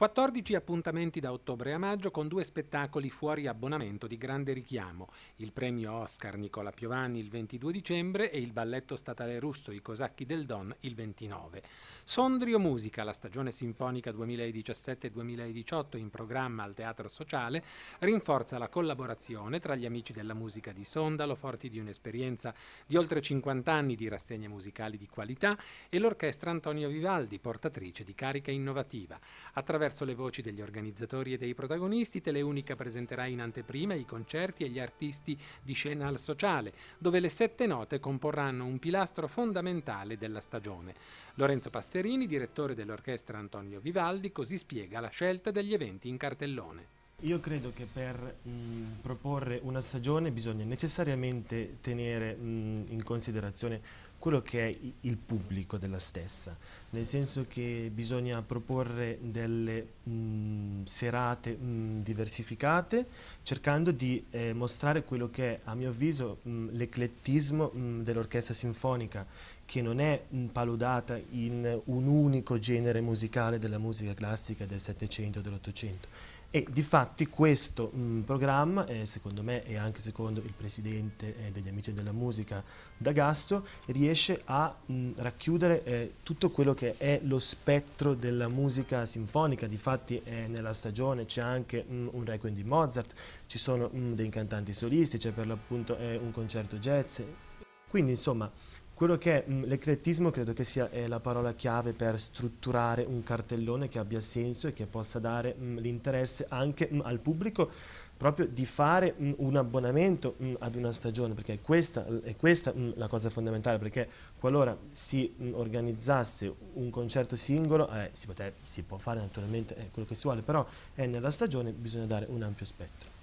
14 appuntamenti da ottobre a maggio con due spettacoli fuori abbonamento di grande richiamo, il premio Oscar Nicola Piovani il 22 dicembre e il balletto statale russo I Cosacchi del Don il 29. Sondrio Musica, la stagione sinfonica 2017-2018 in programma al Teatro Sociale, rinforza la collaborazione tra gli amici della musica di Sondalo, forti di un'esperienza di oltre 50 anni di rassegne musicali di qualità, e l'orchestra Antonio Vivaldi, portatrice di carica innovativa. Attraverso Attraverso le voci degli organizzatori e dei protagonisti, Teleunica presenterà in anteprima i concerti e gli artisti di scena al sociale, dove le sette note comporranno un pilastro fondamentale della stagione. Lorenzo Passerini, direttore dell'orchestra Antonio Vivaldi, così spiega la scelta degli eventi in cartellone. Io credo che per mh, proporre una stagione bisogna necessariamente tenere mh, in considerazione quello che è il pubblico della stessa, nel senso che bisogna proporre delle mh, serate mh, diversificate cercando di eh, mostrare quello che è a mio avviso l'eclettismo dell'orchestra sinfonica che non è paludata in un unico genere musicale della musica classica del Settecento e dell'Ottocento e di fatti questo mh, programma, eh, secondo me e anche secondo il presidente eh, degli Amici della Musica D'Agasso, riesce a mh, racchiudere eh, tutto quello che è lo spettro della musica sinfonica, di fatti eh, nella stagione c'è anche mh, un requiem di Mozart, ci sono dei cantanti solisti, c'è per l'appunto eh, un concerto jazz, quindi insomma quello che è l'eclettismo credo che sia la parola chiave per strutturare un cartellone che abbia senso e che possa dare l'interesse anche mh, al pubblico proprio di fare mh, un abbonamento mh, ad una stagione, perché è questa, è questa la cosa fondamentale, perché qualora si organizzasse un concerto singolo, eh, si, potè, si, può fare naturalmente eh, quello che si vuole, però nella stagione bisogna dare un ampio spettro.